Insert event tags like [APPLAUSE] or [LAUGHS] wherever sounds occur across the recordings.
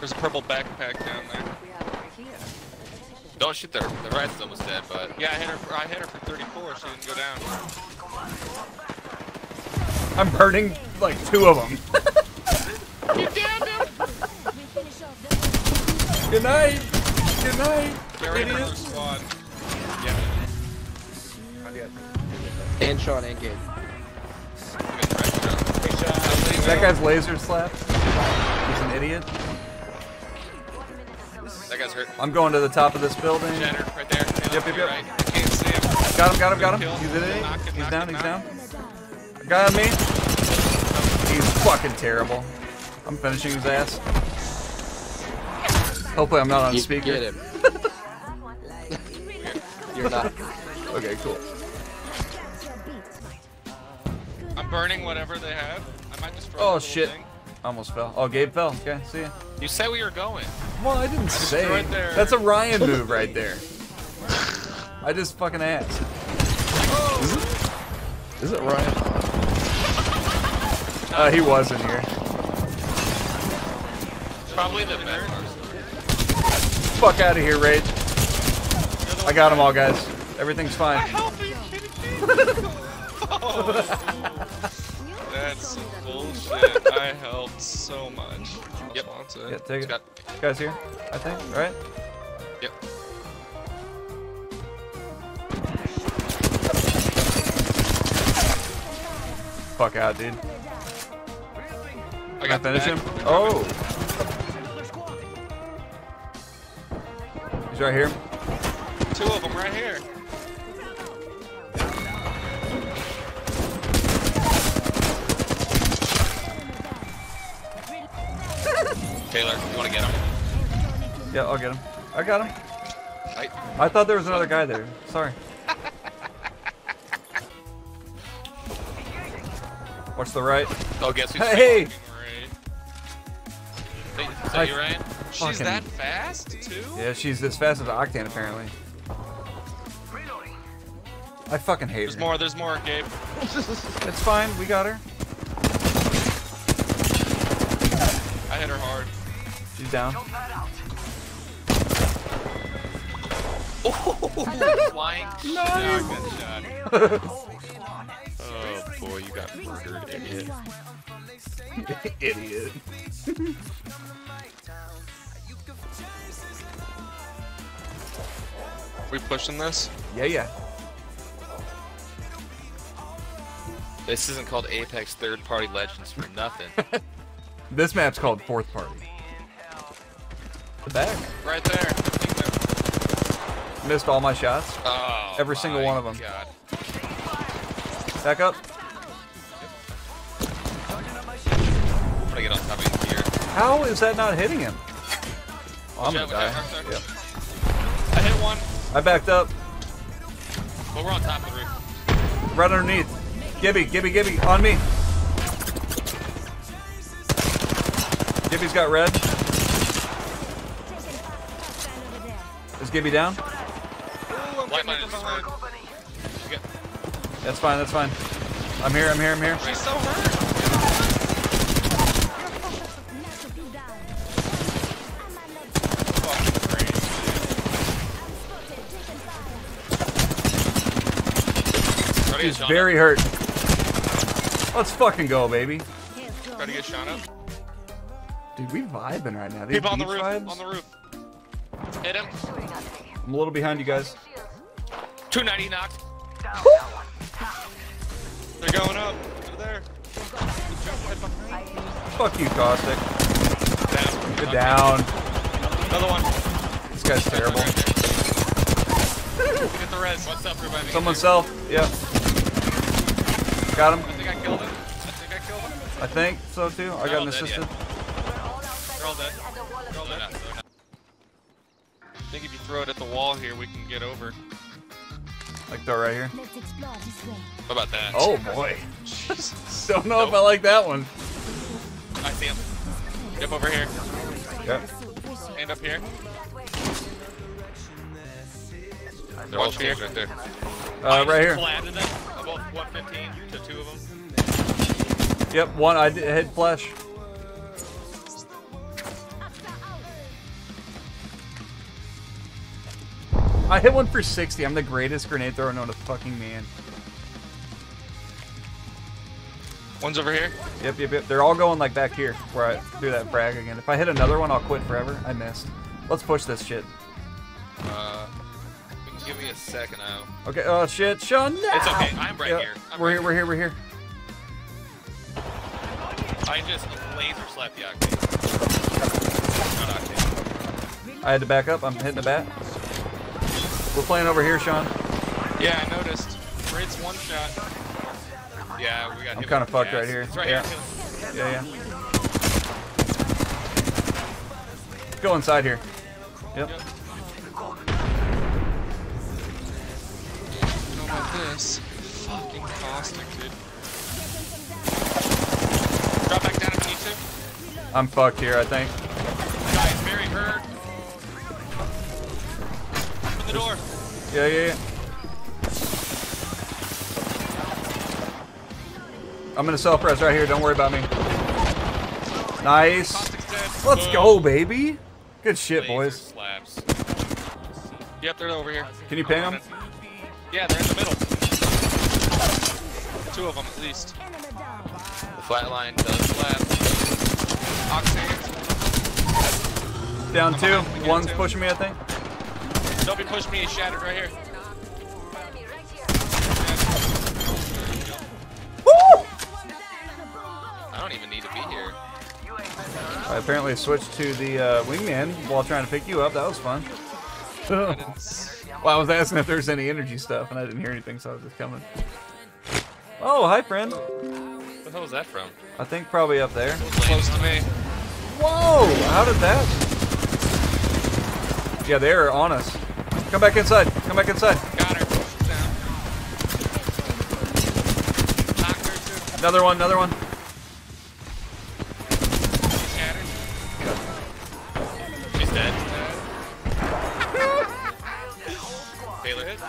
There's a purple backpack down there. Don't shoot the the right's almost dead, but Yeah, I hit her. For, I hit her for 34. She didn't go down. I'm burning like two of them. You damned him! Good night. Good night. They're in another Idiots. squad. Yeah. And Sean and Gabe. Good pressure. That guy's laser slap. He's an idiot. That guy's hurt. I'm going to the top of this building. Jenner, right there. Yep, yep, yep. Right. I can't see him. Got him, got him, got him. He's in it. Knock, he's knock, down, he's down. Guy on me. He's fucking terrible. I'm finishing his ass. Hopefully I'm not on You speaker. get him. [LAUGHS] You're not. Okay, cool. I'm burning whatever they have. I might destroy. Oh the whole shit. Thing. Almost fell. Oh, Gabe fell. Okay, see ya. You said we were going. Well, I didn't say. destroyed their- That's a Ryan [LAUGHS] move right there. I just fucking asked. Is it Ryan? Uh, he was in here. Probably the best. Fuck out of here, Rage. I got them all, guys. Everything's fine. Help me! oh. [LAUGHS] [LAUGHS] That's some bullshit. I helped so much. Yep. That's it. Yeah, take it. Got, Guys here, I think, right? yep. Fuck out, dude. I Can I got the finish him? Oh! He's right here. Two of them right here. Taylor, you want to get him? Yeah, I'll get him. I got him. Right. I thought there was another guy there. Sorry. [LAUGHS] Watch the right. Oh, guess who's Hey! Right. Is that I- you, Ryan? She's that fast too? Yeah, she's as fast as Octane apparently. I fucking hate There's her. more. There's more, Gabe. [LAUGHS] It's fine. We got her. I hit her hard. She's down. Flying oh, Shotgun shot. [LAUGHS] Oh boy, you got murdered, idiot. [LAUGHS] Idiot. [LAUGHS] We pushing this? Yeah, yeah. This isn't called Apex Third Party Legends for nothing. This map's called Fourth Party. The back. Right there. Missed all my shots. Oh, Every single one of 'em. God. Back up. I'm get on top of here. How is that not hitting him? Oh, I'm gonna die. watch out, watch out. Yep. I hit one. I backed up. But we're on top of the roof. Right underneath. Gibby, Gibby, Gibby, on me. Gibby's got red. Is Gibby down? Ooh, I'm White getting mine hit is from behind. You get- That's fine, that's fine. I'm here, I'm here, I'm here. She's so hurt. Fucking crazy. Try to get He's Sean very hurt. Let's fucking go, baby. Try to get shot up. Dude, we vibing right now. People on the roof. vibes? On the roof. Hit him. I'm a little behind you guys. 290 knocked. They're going up. Over there. Jump right behind. Fuck you, Caustic. Down. Good down. Another one. This guy's terrible. Get the res. What's up, everybody? Someone self. Yep. Got him. I think I killed him. I think I killed him. I think so too. I got an assistant. They're all dead. They're all dead. Not, they're not. I think if you throw it at the wall here, we can get over. Like throw right here. Let's explore this way. What about that? Oh boy. Jesus. [LAUGHS] Don't know if I like that one. I see him. Yep, over here. Yep. And up here. They're all here. right there. Uh, right here. Flattened them. About 115 to two of them. Yep. One. I did hit flesh. I hit one for 60. I'm the greatest grenade thrower known to fucking man. One's over here. Yep, yep, yep. They're all going like back here where I do that frag again. If I hit another one, I'll quit forever. I missed. Let's push this shit. Uh, can give me a second out. Okay. Oh shit, Sean. No! It's okay. I'm right Yep, here. I'm We're right here. We're here. We're here. I just laser slapped the octane. Octane. I had to back up. I'm hitting the bat. We're playing over here, Sean. Yeah, I noticed. Raid's one shot. Yeah, we got. I'm kinda fucked right here. It's right Yeah. here. Yeah, yeah. Go inside here. Yep. Yep. This? Fucking caustic, dude. Drop back down if you need to. I'm fucked here, I think. Guys, very hurt. The door. Yeah, yeah, yeah. I'm gonna self press right here. Don't worry about me. Nice. Let's go, baby. Good shit, boys. Yep, they're over here. Can you ping them? Yeah, they're in the middle. Two of them at least. The flatline does slap. Down two. behind him again, One's pushing me, I think. Don't be pushing me. He's shattered right here. I don't even need to be here. I apparently switched to the uh, wingman while trying to pick you up. That was fun. I [LAUGHS] well, I was asking if there's any energy stuff, and I didn't hear anything, so I was just coming. Oh, hi, friend. Where the hell was that from? I think probably up there. Close to me. Whoa! How did that? Yeah, they are on us. Come back inside. Come back inside. Got her. Down. Knocked her too. Another one. Another one. She's shattered. She's dead. Taylor [LAUGHS] Taylor. hit.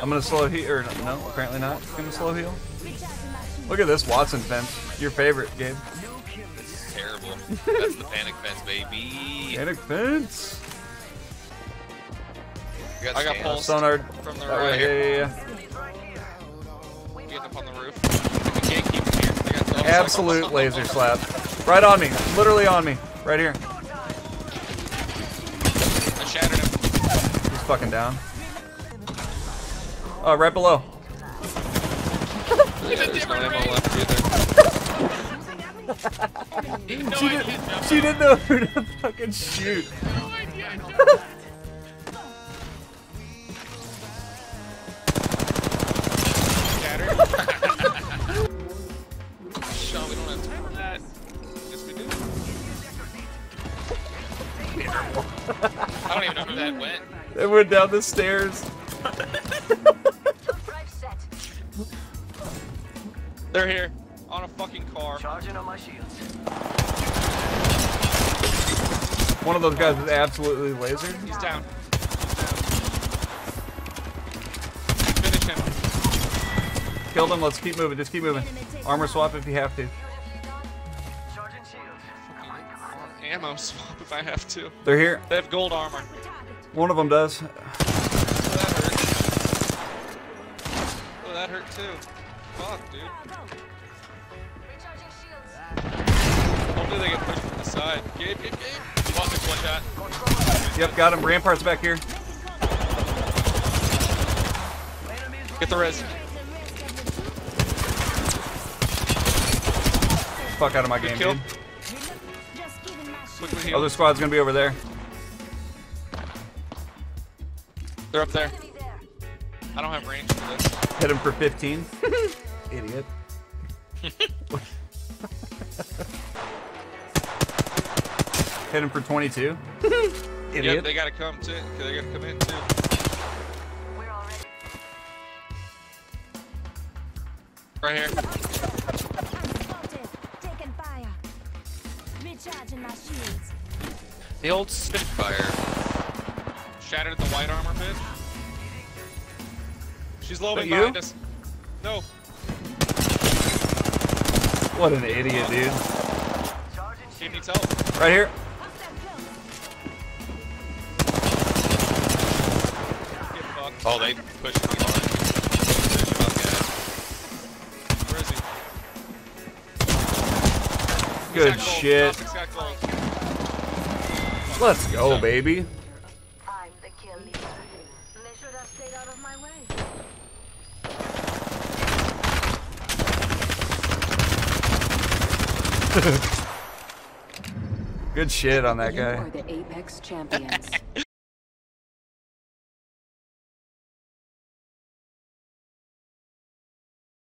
I'm gonna slow heal. Or no, apparently not. Gonna slow heal. Look at this Wattson fence. Your favorite, Gabe. This is terrible. That's the panic fence, baby. Panic fence. You I got scans? pulsed. Sonar. From the right. Yeah, yeah, yeah. Get up on the roof. We can't keep here. They got Absolute cycle. laser slap. Right on me. Literally on me. Right here. I shattered him. He's fucking down. Oh, right below. Yeah, there's no ammo left either. [LAUGHS] She, did, she didn't know who to fucking shoot. [LAUGHS] went. It went down the stairs. They're here. On a fucking car. Charging on my shields. One of those guys is absolutely lasered. He's down. Finish him. Killed him. Let's keep moving. Just keep moving. Armor swap if you have to. Ammo swap if I have to. They're here. They have gold armor. One of them does. Oh, that hurt. Oh, that hurt too. Fuck, dude. Hopefully they get pushed from the side. Gabe, Gabe, Gabe. Lost his one shot. Yep, got him. Rampart's back here. Get the res. Fuck out of my Good game, kill. dude. Other squad's gonna be over there. They're up there. I don't have range for this. Hit him for 15. [LAUGHS] Idiot. [LAUGHS] Hit him for 22. [LAUGHS] Yep, they gotta come too. They gotta come in too. Right here. Taking fire. Recharging my shields. The old Spitfire. Shattered the white armor pit. She's low That behind you? us. No. What an idiot, dude. Gabe needs help. Right here. Oh, they pushed me on. There's your gas. Where is he? Good shit. He's got gold. Let's go, baby. I'm the kill leader. They should have stayed out of my way. [LAUGHS] Good shit on that You guy. [LAUGHS]